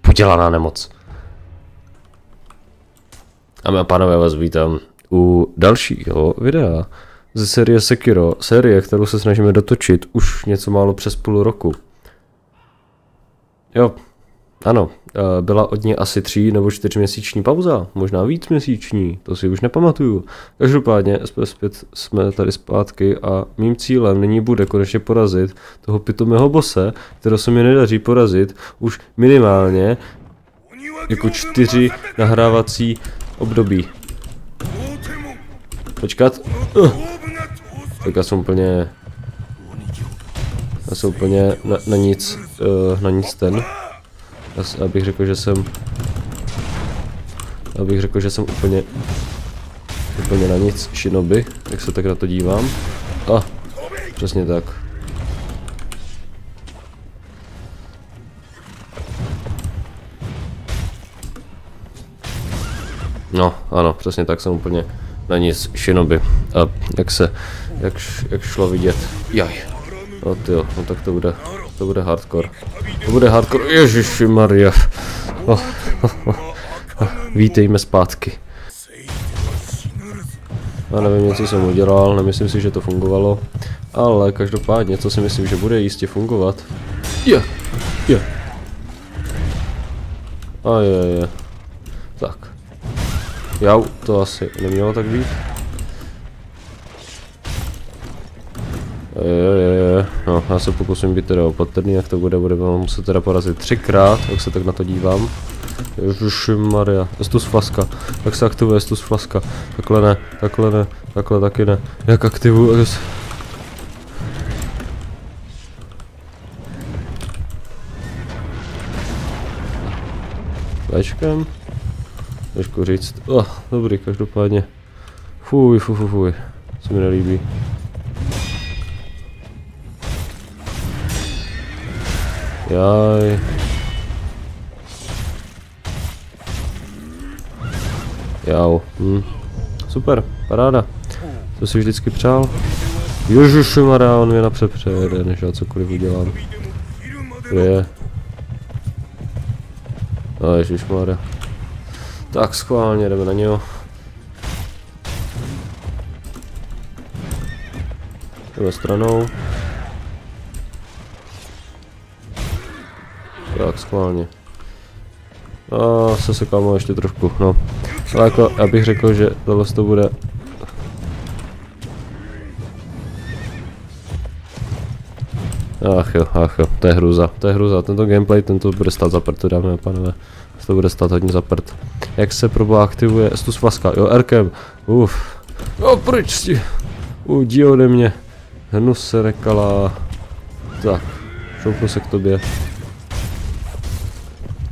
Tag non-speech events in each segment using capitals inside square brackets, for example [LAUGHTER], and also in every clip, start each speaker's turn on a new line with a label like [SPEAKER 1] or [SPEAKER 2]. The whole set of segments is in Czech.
[SPEAKER 1] Podělaná nemoc. Dámy a pánové, vás vítám u dalšího videa ze série Sekiro, série, kterou se snažíme dotočit už něco málo přes půl roku. Jo, ano, byla od něj asi tři nebo čtyřměsíční pauza, možná víc měsíční, to si už nepamatuju. Každopádně zpět jsme tady zpátky a mým cílem nyní bude konečně porazit toho pitomého bose, kterého se mi nedaří porazit už minimálně jako čtyři nahrávací období. Počkat. Uh. Tak já jsem úplně... Já jsem úplně na, na nic, uh, na nic ten. Já, abych řekl, že jsem... Abych řekl, že jsem úplně... Úplně na nic shinobi, jak se tak na to dívám. A, ah, přesně tak. No, ano, přesně tak jsem úplně na nic shinobi. A jak se, jak, jak šlo vidět. Jaj. No ty jo, no tak to bude, to bude hardcore. To bude hardcore, ježiši Maria. Oh, oh, oh, oh. Vítejme zpátky. Já nevím, co jsem udělal, nemyslím si, že to fungovalo. Ale každopádně, co si myslím, že bude jistě fungovat. Je, je. A je, je. Tak. Jau, to asi nemělo tak být. Je, je, je. Já se pokusím být teda opatrný, jak to bude, budeme muset teda porazit třikrát, jak se tak na to dívám. Maria, Estus flaska, jak se aktivuje Estus flaska, takhle ne, takhle ne, takhle taky ne, jak aktivuju, Večkem. Těžko říct. Oh, dobrý, každopádně. Fuj, fuj, fuj, fuj. Se mi nelíbí. Jaj. Jau. Hm. Super, paráda. To si vždycky přál. Ježišmarja, on mě napřed přejede, než já cokoliv udělám. Kde je? No ježišmarja. Tak schválně, jdeme na něho. Jdeme stranou. Tak schválně. A se sekáme ještě trošku, no. Ale jako, já bych řekl, že tohle to bude Ach jo, ach jo, to je hruza, to je hruza, tento gameplay, tento bude stát za prd, dámy a panové. To bude stát hodně za prd. Jak se proboha aktivuje Estus Flaska, jo, Erkem, uf. Jo, pryč ti, udí ode mě. Hnus se nekalá. Tak, šoupnu se k tobě.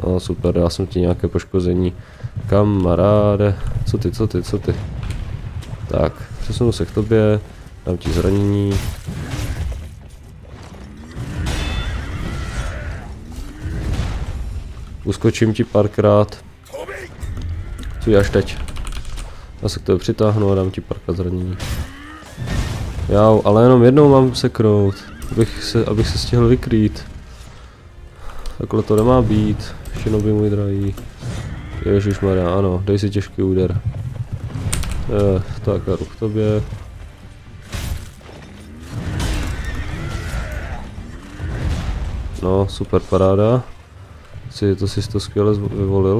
[SPEAKER 1] No super, já jsem ti nějaké poškození. Kamaráde, co ty, co ty, co ty? Tak, přesunu se k tobě, dám ti zranění. Uskočím ti párkrát. Co až teď? Já se k tebe přitáhnu a dám ti párkrát zranění. Já, ale jenom jednou mám seknout, abych se, abych se stihl vykrýt. Takhle to nemá být. Shinobi můj drahý. Ježišmarja, ano, dej si těžký úder. Eh, tak a k tobě. No, super paráda. Si, to si to skvěle vyvolil.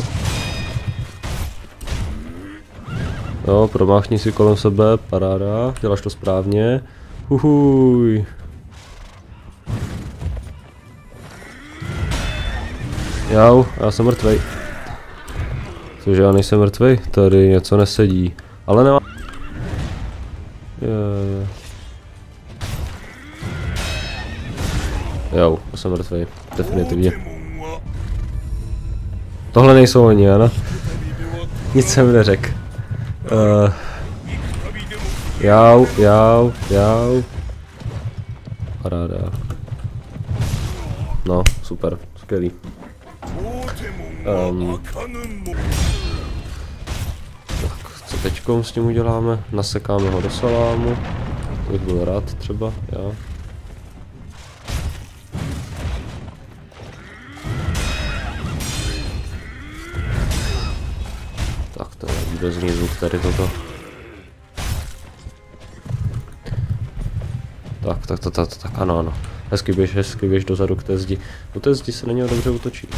[SPEAKER 1] Jo, promáchni si kolem sebe, paráda, děláš to správně. Uhuj. Jau, já jsem mrtvej. Cože já nejsem mrtvej? Tady něco nesedí. Ale nemá... Je, já jsem mrtvej. Definitivně. Tohle nejsou oni, ano? Nic jsem neřekl. Uh, jau, jau, jau. Paráda. No, super, skvělý. Um, tak, co teďkom s tím uděláme? Nasekáme ho do salámu. Bych byl rád třeba, já. Tak to je výrazný zvuk tady toto. Tak, tak, tak, tak, tak, ano, ano. Hezky běž, hezky běž dozadu k té zdi. U té zdi se na něho dobře utočí.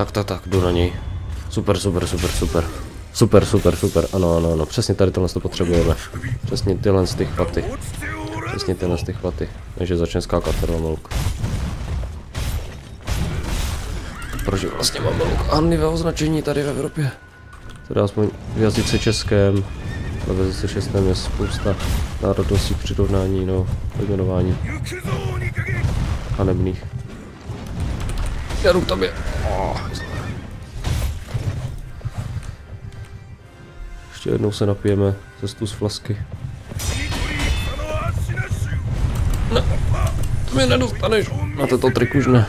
[SPEAKER 1] Tak, tak, tak, jdu na něj. Super, super, super, super. Super, super, super, ano, ano, ano, přesně tady tohle to potřebujeme. Přesně tyhle z těch paty. Přesně tyhle z těch paty. Takže začne skákat tenhle luk. Proč vlastně máme luk Anny označení tady v Evropě? Teda aspoň v jazyce českém. A v jazyce českém je spousta národností přirovnání, no, pojmenování. Hanebných. Já jdu k tobě. Ještě jednou se napijeme cestu z flasky. Ne, to mě nedostaneš. Na této trik už ne.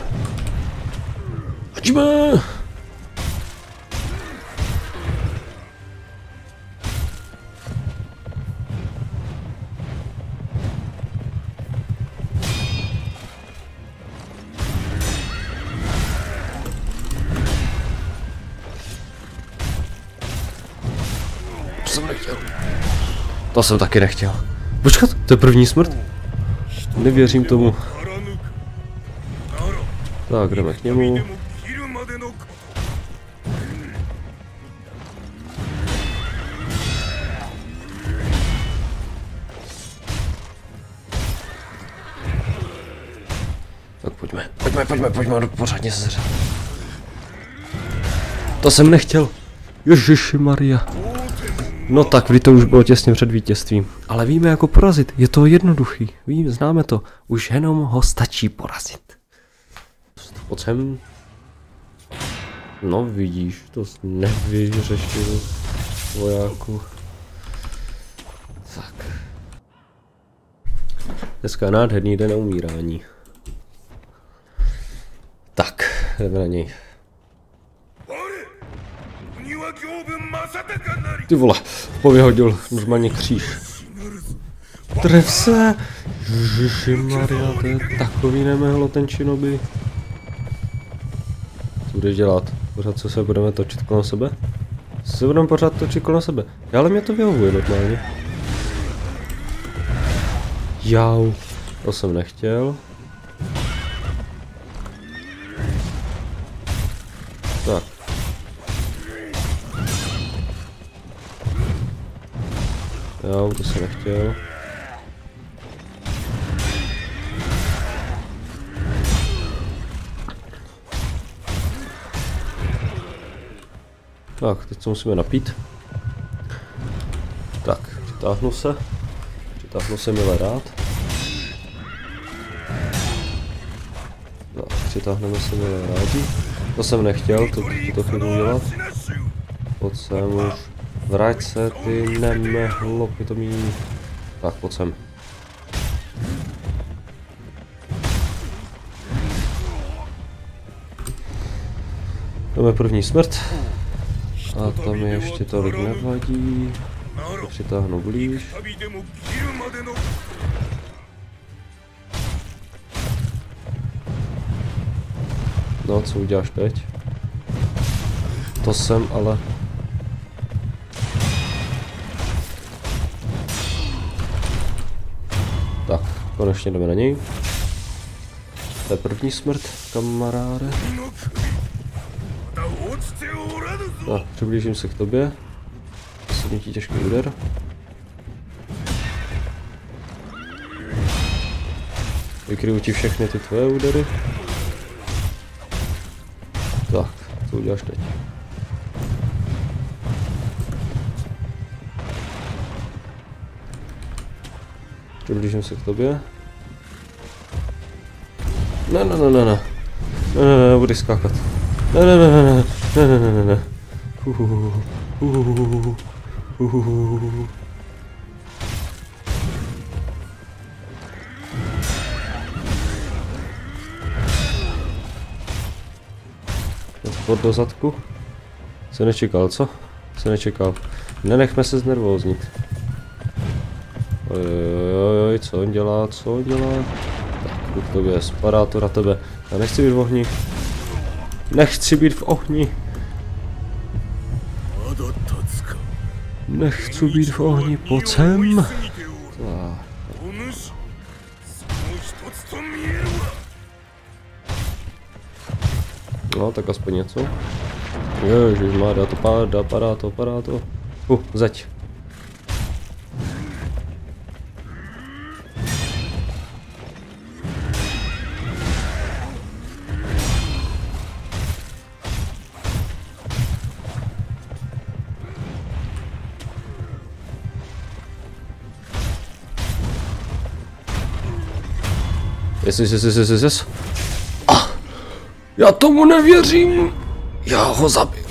[SPEAKER 1] Ačme! Jsem taky nechtěl. Počkat, to je první smrt? Nevěřím tomu. Tak, jdeme k němu. Tak pojďme, pojďme, pojďme, pojďme, pořádně se zřet. To jsem nechtěl. Ježiši Maria. No tak, vy to už bylo těsně před vítězstvím. Ale víme, jako porazit. Je to jednoduchý. Víme, známe to. Už jenom ho stačí porazit. Pojď sem. No vidíš, to nevyřešil vojáku. Tak. Dneska je nádherný den umírání. Tak, jdeme na něj. Ty vole, povyhodil normálně kříž. Tref se! Ježiši Maria, to je takový nemehlo ten činoby. Co budeš dělat? Pořád co se budeme točit kolem sebe? Co se budeme pořád točit kolem sebe? Já, ale mě to vyhovuje normálně. Jau, to jsem nechtěl. Jo, to jsem nechtěl. Tak, teď se musíme napít. Tak, přitáhnu se. Přitáhnu se milé rád. Tak, přitáhneme se milé rádi. To jsem nechtěl, to tuto chvíli udělat. Pojď sem už. Vrať se, ty nemehlo pitomí. Tak, pojď sem. To je první smrt. A tam mi ještě tolik nevadí. Přitáhnu blíž. No, co uděláš teď? To jsem ale... konečně jdeme na něj. To je první smrt, kamaráde. No, přiblížím se k tobě. Poslední ti těžký úder. Vykryju ti všechny ty tvoje údery. Tak, co uděláš teď? Přiblížím se k tobě. Ne, ne, ne, ne, ne. Ne, ne, ne, skákat. Ne, ne, ne, ne, ne, ne, ne, ne, ne, ne. Uhuhu, uhuhu, uhuhu. Pod do zadku? Se nečekal, co? Se nečekal. Nenechme se znervóznit. Ojojoj, co on dělá, co on dělá? Tak, k tobě, spadá to na tebe. Já nechci být v ohni. Nechci být v ohni. Nechci být v ohni, pojď sem. No, tak aspoň něco. Ježiš, má, dá to, padá, padá to, padá to. Uh, zeď. Yes, yes, yes, yes, yes, yes. Ah, já tomu nevěřím. Já ho zabiju.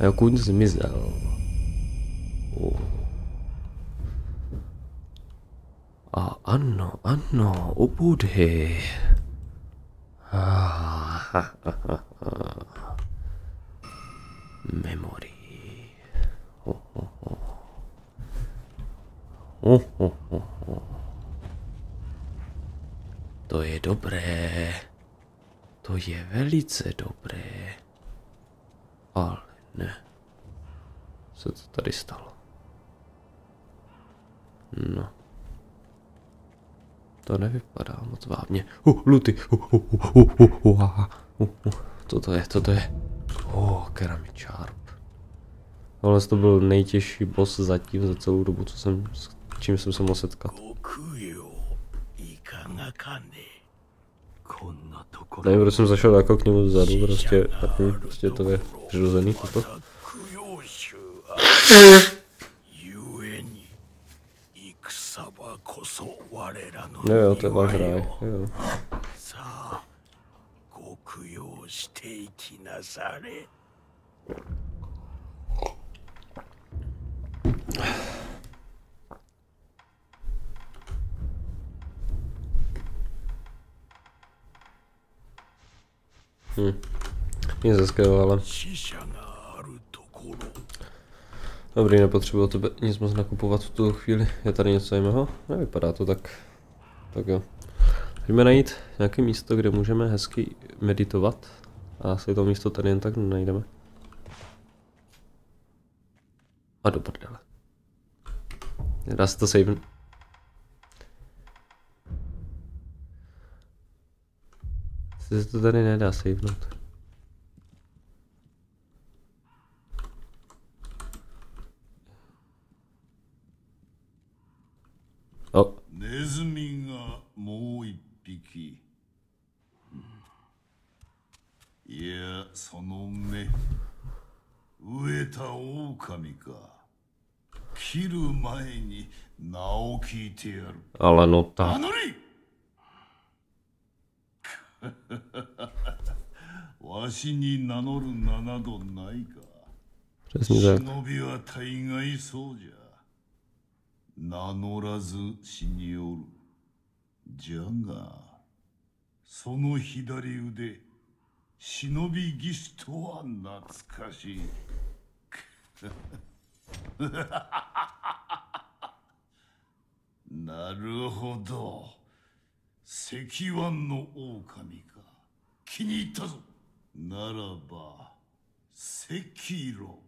[SPEAKER 1] Jakun zmizel. A ano, ano, u Budhy. Memory. Ho, ho, ho. Ho, ho, ho, ho. To je dobré. To je velice dobré. Ale ne. Co to tady stalo? No. To nevypadá moc vábně. Uh, luty. Uh, uh, uh, uh, uh, uh, uh, uh. Co to je, co to je? Oh, keramit. Tohle to byl nejtěžší boss zatím za celou dobu, co jsem, s čím jsem se mohl setkat. Nevím, proč jsem zašel jako k němu vzadu, prostě, prostě to je přirozený toto. [LAUGHS] こそ我らの祝い。
[SPEAKER 2] さあ、ご供養していきなさ。ん、れ。
[SPEAKER 1] Dobrý, nepotřebuji tebe nic moc nakupovat v tu chvíli. Je tady něco jiného? Nevypadá to tak. Tak jo. Pojďme najít nějaké místo, kde můžeme hezky meditovat. A asi to místo tady jen tak nenajdeme. A do prdele. Dá se to save. Se to tady nedá savenout. O,
[SPEAKER 2] ネズミがもう一匹。いや、その目。飢えた狼か。切る前に名を聞いてやる。
[SPEAKER 1] ale no ta.
[SPEAKER 2] 名乗り [LAUGHS] わしに名乗る名などないか。忍びは大概そうじゃ。名乗らず死におる。じゃが、その左腕、忍び技師とは懐かしい。[LAUGHS] なるほど。石腕の狼か。気に入ったぞ。ならば、赤炉。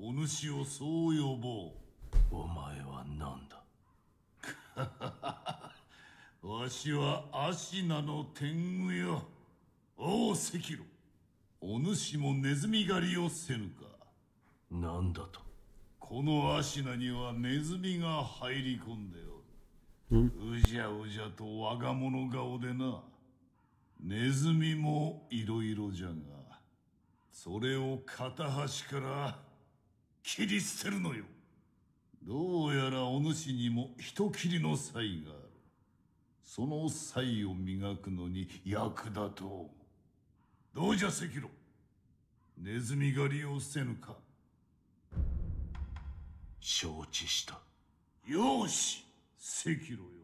[SPEAKER 2] お主をそう呼ぼう。お前は何だ？[LAUGHS] わしはアシナの天狗よ。おう赤炉。お主もネズミ狩りをせぬか。何だと？このアシナにはネズミが入り込んでおる。うじゃうじゃと我が物顔でな。ネズミもいろいろじゃが、それを片端から切り捨てるのよどうやらお主にも人斬りの才がある。その才を磨くのに役立とう。どうじゃ赤炉。ネズミ狩りをせぬか。
[SPEAKER 3] 承知した。
[SPEAKER 2] よし赤炉よ。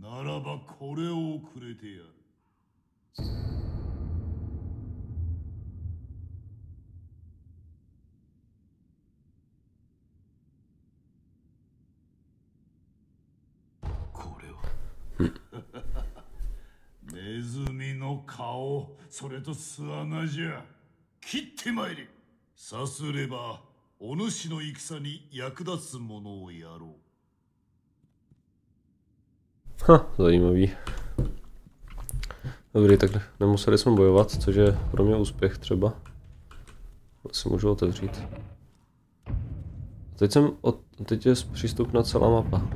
[SPEAKER 2] ならばこれをくれてやるズミの顔それと巣穴じゃ切ってまいれさすればお主の戦に役立つものをやろう
[SPEAKER 1] Ha, zajímavý. Dobrý, tak nemuseli jsme bojovat, což je pro mě úspěch třeba. To si můžu otevřít. A teď jsem, od, teď je přístupná celá mapa.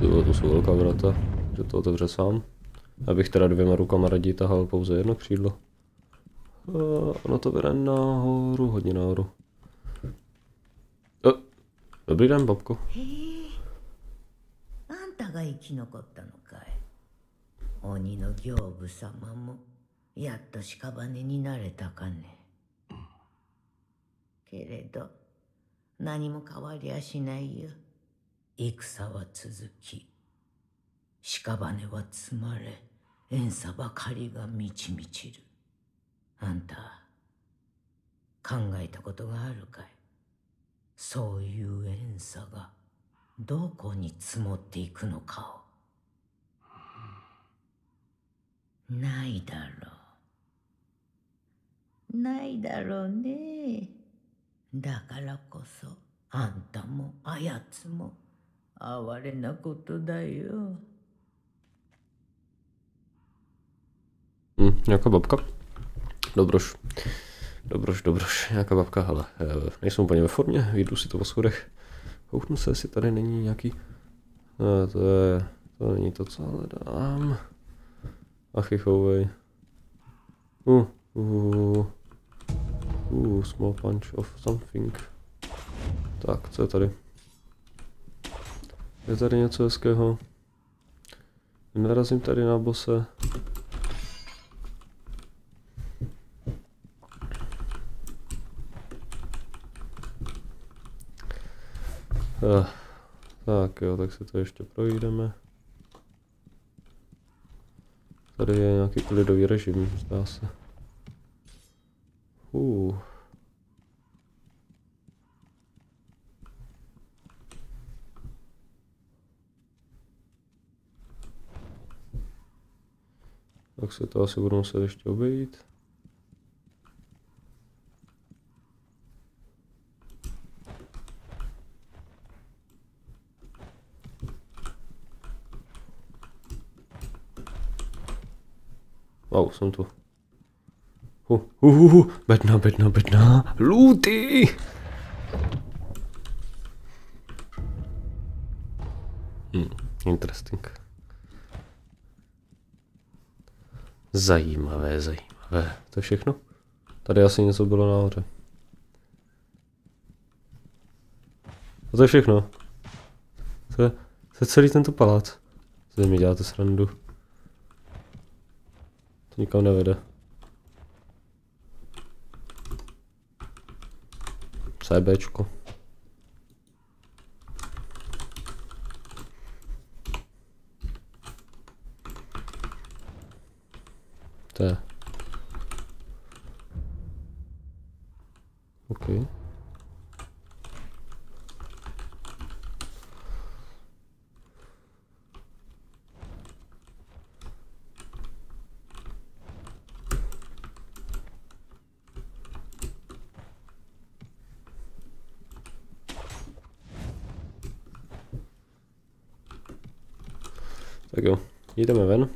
[SPEAKER 1] Jo, to jsou velká vrata, že to otevře sám. Abych teda dvěma rukama raději tahal pouze jedno křídlo. A ono to vede nahoru, hodně nahoru. O, dobrý den, babko.
[SPEAKER 4] あんたが生き残ったのかい鬼の行部様もやっと屍になれたかねけれど何も変わりやしないよ戦は続き屍は積まれ遠さばかりが満ち満ちる。あんた考えたことがあるかい？そういう遠さがどこに積もっていくのかを。ないだろう。ないだろうね。だからこそあんたもあやつも哀れなことだよ。
[SPEAKER 1] Nějaká babka? Dobroš. Dobroš, dobroš, nějaká babka, ale eh, nejsem úplně ve formě, vyjdu si to po schodech. Kouknu se, jestli tady není nějaký... Ne, to je... To není to, co hledám. Ach, chovej. Uh, uh, uh, small punch of something. Tak, co je tady? Je tady něco hezkého? Narazím tady na bose. Uh, tak jo, tak si to ještě projdeme. Tady je nějaký klidový režim, zdá se. Uh. Tak se to asi budu muset ještě obejít. Wow, jsem tu. Uh, uh, uh, bedna, bedna, bedna. Luty! Hmm, interesting. Zajímavé, zajímavé. To je všechno? Tady asi něco bylo nahoře. A to je všechno. To je, to je celý tento palác. Zde mi děláte srandu. To nikam nevede. CBčko. To je. OK. Tak jo, jdeme ven.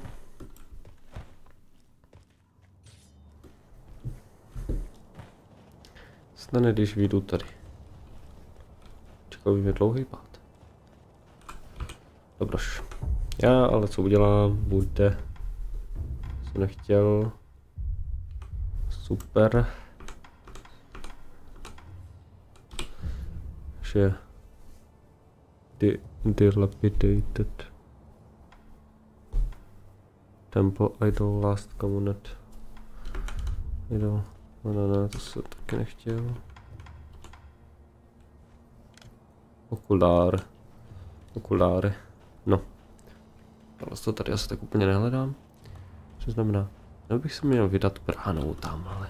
[SPEAKER 1] Stane, když vyjdu tady. Čekal by mě dlouhý pád. Dobroš. Já ale co udělám, bude... Jsem nechtěl... Super. di dilapidated. Temple Idol Last Community. Idol. No, no, no, to se taky nechtěl. Okulár. Okuláry. No. Ale to tady asi tak úplně nehledám. Co znamená? Já bych se měl vydat bránou tam, ale...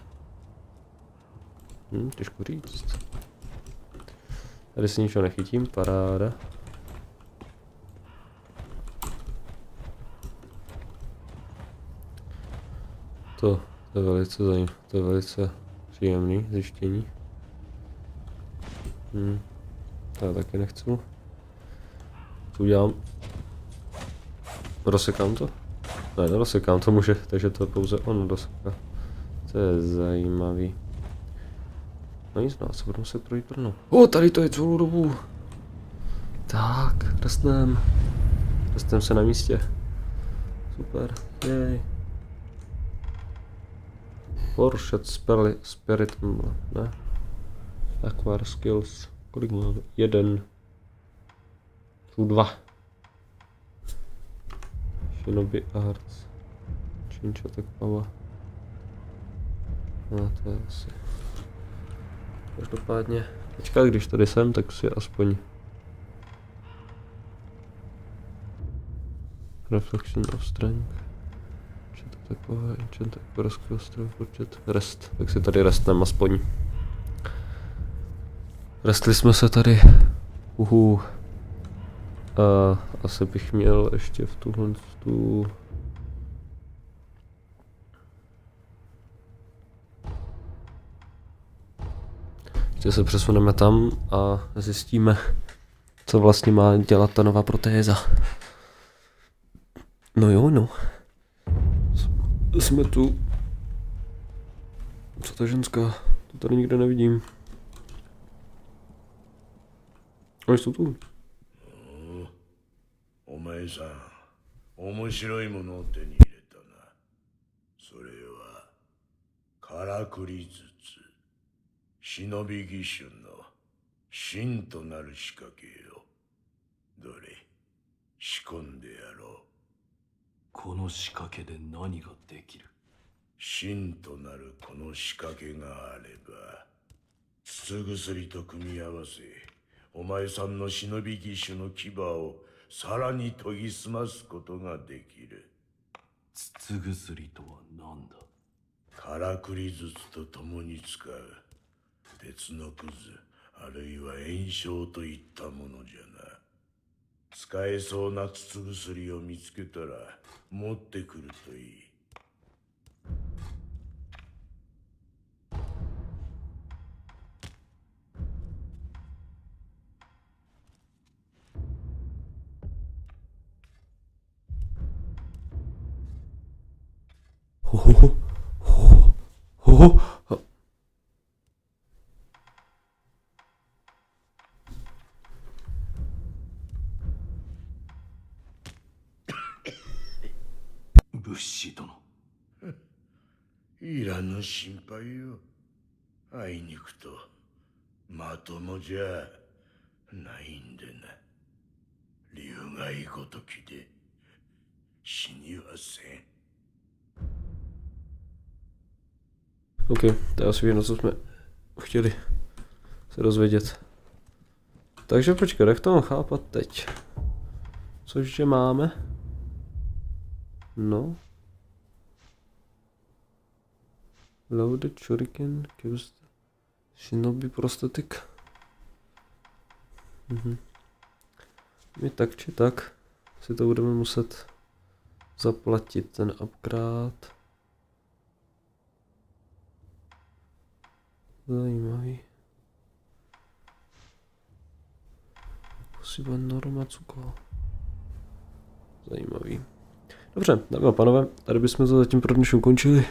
[SPEAKER 1] Hm, těžko říct. Tady si ničeho nechytím, paráda. To, to je velice zajímavé, to je velice příjemný zjištění. Hm. To já taky nechci. Co udělám? Rozsekám to? Ne, nerozsekám to může, takže to pouze on rozseká. To je zajímavý. No nic, no, se budu muset projít Brno. O, tady to je celou dobu. Tak, restnem. Restnem se na místě. Super, jej. Porsche Spirit, Spirit, ne? Acquire Skills. Kolik máme? Jeden. Tu dva. Shinobi Arts. Change attack power. No to je asi. Každopádně. Teďka, když tady jsem, tak si aspoň Reflection of Strength. Takové? Enchant Rescue Strength počet. Rest. Tak si tady restnem aspoň. Restli jsme se tady. Uhu. A asi bych měl ještě v tuhle tu... Ještě se přesuneme tam a zjistíme, co vlastně má dělat ta nová protéza. No jo, no. Jsme tu. Co ta ženská? To tady nikde nevidím. Oni jsou tu.
[SPEAKER 3] お前さん面白いものを手に入れたなそれはからくり筒忍び義手の真となる仕掛けよどれ仕込んでやろう
[SPEAKER 5] この仕掛けで何ができる？
[SPEAKER 3] 真となるこの仕掛けがあれば筒薬と組み合わせお前さんの忍び義手の牙をさらに研ぎ澄ますことができる。
[SPEAKER 5] 筒薬とは何だ？
[SPEAKER 3] からくり筒と共に使う。鉄のくずあるいは炎症といったものじゃな使えそうな筒薬を見つけたら持ってくるといい。
[SPEAKER 1] ほほほほほ
[SPEAKER 3] 心配よあいにくとまともじゃないんでな竜がごときで死にはせん
[SPEAKER 1] OK, to je asi všechno, co jsme chtěli se dozvědět. Takže počkej, jak to mám chápat teď? Což že máme? No. Loaded shuriken, gives shinobi prosthetic. Mhm. My tak či tak si to budeme muset zaplatit ten upgrade. Zajímavý. Posiba Norma Cuko. Zajímavý. Dobře, dámy a pánové, tady bychom to zatím pro dnešní ukončili.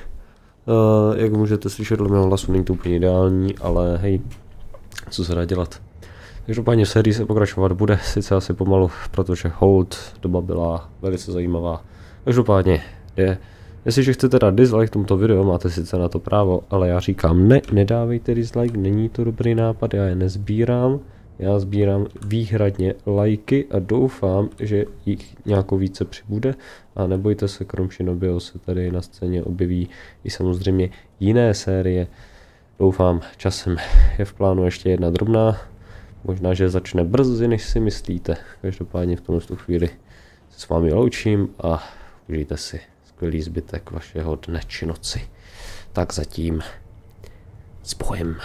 [SPEAKER 1] Uh, jak můžete slyšet, dle mého hlasu není to úplně ideální, ale hej, co se dá dělat. Každopádně sérii se pokračovat bude, sice asi pomalu, protože hold doba byla velice zajímavá. Každopádně je Jestliže chcete dát dislike tomuto videu, máte sice na to právo, ale já říkám ne, nedávejte dislike, není to dobrý nápad, já je nezbírám, Já sbírám výhradně lajky a doufám, že jich nějakou více přibude. A nebojte se, krom Shinobio se tady na scéně objeví i samozřejmě jiné série. Doufám, časem je v plánu ještě jedna drobná. Možná, že začne brzy, než si myslíte. Každopádně v tomto chvíli se s vámi loučím a užijte si skvělý zbytek vašeho dne či noci. Tak zatím s bojem.